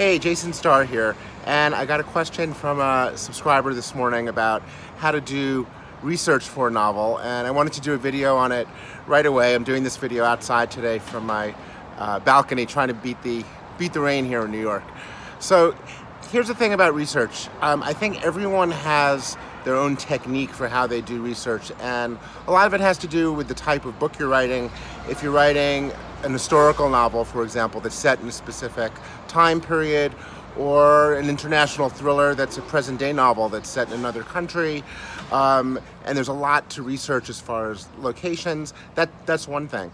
Hey, Jason Starr here, and I got a question from a subscriber this morning about how to do research for a novel, and I wanted to do a video on it right away. I'm doing this video outside today from my uh, balcony, trying to beat the beat the rain here in New York. So here's the thing about research. Um, I think everyone has their own technique for how they do research, and a lot of it has to do with the type of book you're writing. If you're writing an historical novel, for example, that's set in a specific time period, or an international thriller that's a present day novel that's set in another country, um, and there's a lot to research as far as locations, that, that's one thing.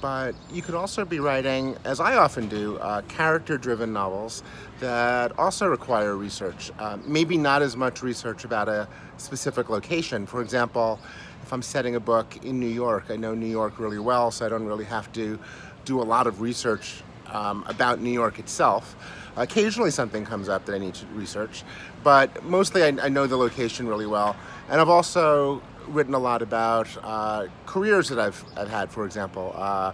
But you could also be writing, as I often do, uh, character-driven novels that also require research. Uh, maybe not as much research about a specific location. For example, if I'm setting a book in New York, I know New York really well, so I don't really have to do a lot of research um, about New York itself. Occasionally something comes up that I need to research, but mostly I, I know the location really well. And I've also written a lot about uh, careers that I've, I've had, for example. Uh,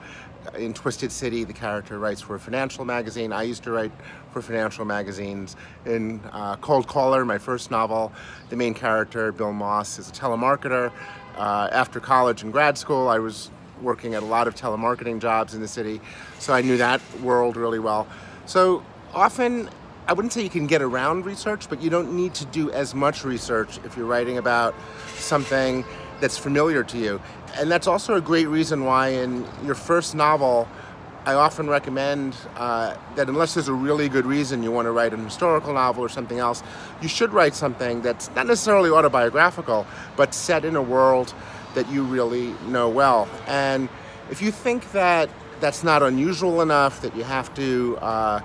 in Twisted City, the character writes for a financial magazine. I used to write for financial magazines. In uh, Cold Caller, my first novel, the main character, Bill Moss, is a telemarketer. Uh, after college and grad school, I was working at a lot of telemarketing jobs in the city, so I knew that world really well. So often, I wouldn't say you can get around research, but you don't need to do as much research if you're writing about something that's familiar to you. And that's also a great reason why in your first novel, I often recommend uh, that unless there's a really good reason you want to write an historical novel or something else, you should write something that's not necessarily autobiographical, but set in a world that you really know well. And if you think that that's not unusual enough, that you have to uh,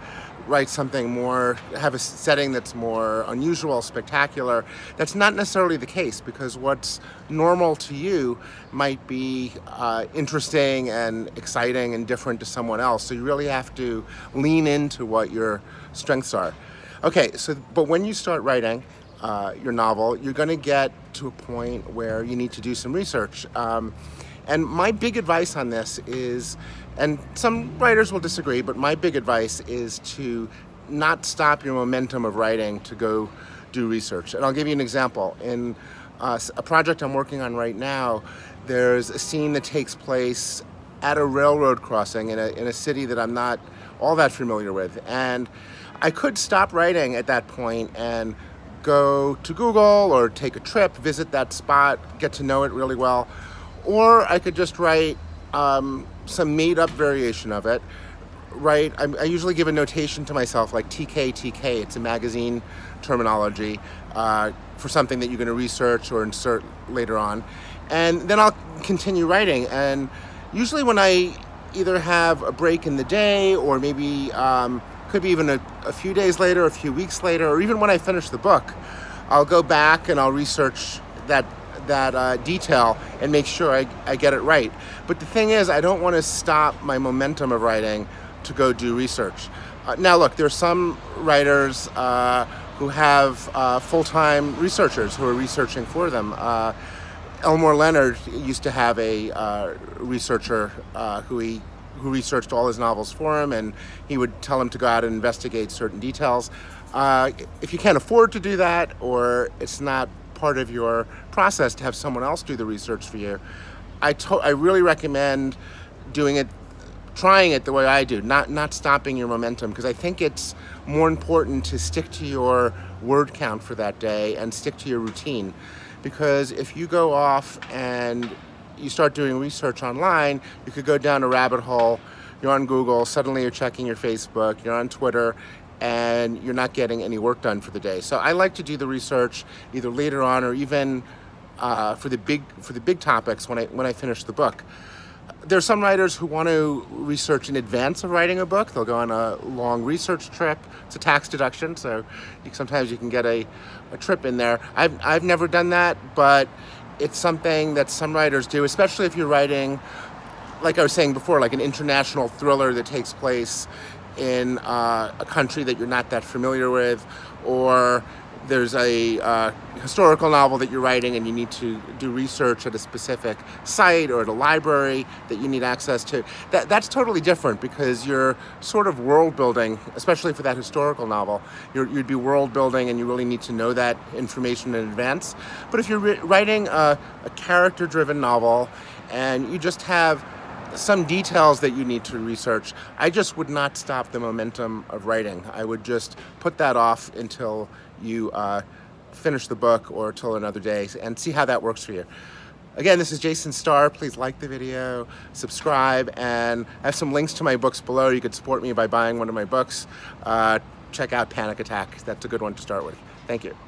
write something more, have a setting that's more unusual, spectacular. That's not necessarily the case because what's normal to you might be uh, interesting and exciting and different to someone else. So you really have to lean into what your strengths are. Okay, so, but when you start writing, uh, your novel, you're going to get to a point where you need to do some research. Um, and my big advice on this is, and some writers will disagree, but my big advice is to not stop your momentum of writing to go do research. And I'll give you an example. In uh, a project I'm working on right now, there's a scene that takes place at a railroad crossing in a, in a city that I'm not all that familiar with. And I could stop writing at that point and go to Google or take a trip, visit that spot, get to know it really well. Or I could just write um, some made up variation of it. Right, I, I, usually give a notation to myself like TK, TK. It's a magazine terminology uh, for something that you're going to research or insert later on. And then I'll continue writing. And usually when I either have a break in the day or maybe um, could be even a, a, few days later, a few weeks later, or even when I finish the book, I'll go back and I'll research that that uh, detail and make sure I, I get it right. But the thing is, I don't want to stop my momentum of writing to go do research. Uh, now, look, there's some writers uh, who have uh, full-time researchers who are researching for them. Uh, Elmore Leonard used to have a uh, researcher who he who researched all his novels for him, and he would tell him to go out and investigate certain details. Uh, if you can't afford to do that, or it's not part of your process to have someone else do the research for you, I, I really recommend doing it, trying it the way I do, not, not stopping your momentum, because I think it's more important to stick to your word count for that day and stick to your routine. Because if you go off and you start doing research online, you could go down a rabbit hole. You're on Google, suddenly you're checking your Facebook, you're on Twitter, and you're not getting any work done for the day. So I like to do the research either later on or even uh, for the big for the big topics when I when I finish the book. There are some writers who want to research in advance of writing a book. They'll go on a long research trip. It's a tax deduction, so sometimes you can get a, a trip in there. I've, I've never done that, but it's something that some writers do, especially if you're writing, like I was saying before, like an international thriller that takes place in uh, a country that you're not that familiar with, or there's a uh, historical novel that you're writing and you need to do research at a specific site or at a library that you need access to, that, that's totally different because you're sort of world building, especially for that historical novel. you would be world building and you really need to know that information in advance. But if you're writing a, a character driven novel and you just have some details that you need to research, I just would not stop the momentum of writing. I would just put that off until you uh, finish the book or till another day and see how that works for you. Again, this is Jason Starr. Please like the video, subscribe, and I have some links to my books below. You could support me by buying one of my books. Uh, check out Panic Attack. That's a good one to start with. Thank you.